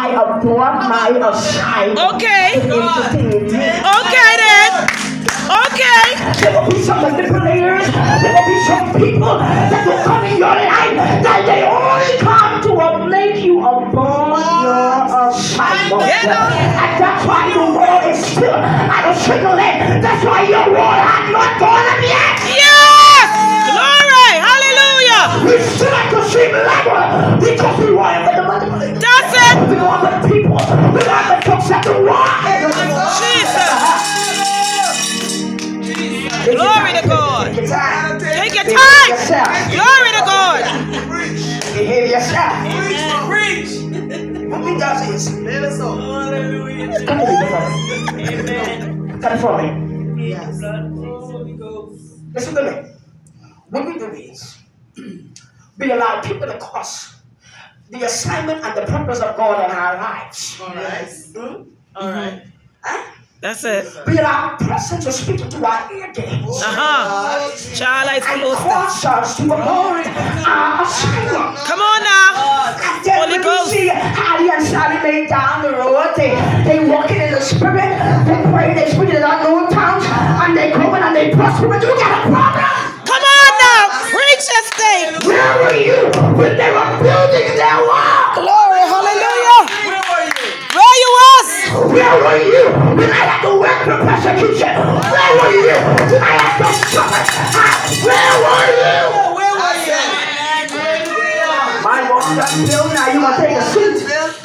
I abort my assignment. Okay. to entertain. Okay then. Okay. There will be some manipulators. There will be some people that will come in your life that they only come to make you abort your assignment. Yeah, no. And that's why your world is still at a single leg. That's why your world has not gone up yet. Yes. Glory. Hallelujah. We still at the same level because we want the manipulators. That's. We want the people. We want the folks that the want. Jesus. Glory to God. Take your time. Take your time. Glory to God. Behave yourself. Preach. What we does is, Let know. come here, come Come for me. Listen to me. What we do is, we allow people to cross the assignment and the purpose of God in our lives. All right. Hmm? All right. That's it. We allow a person to speak into our ear gates Uh huh. Child is and close. cause us to abort our assignment. Come on now. And then Holy Ghost. we see Harry and Sally Mae down the road, they, they walking in the spirit, they pray, they speak in unknown tongues, and they growing and they prospering. You got a problem? Come on now. Preach this thing. Where were you when they were Where were you when I had to work for persecution? Where were you when I had to suffer? Where were you? Where were you? My walk up, Bill, now you must take a seat.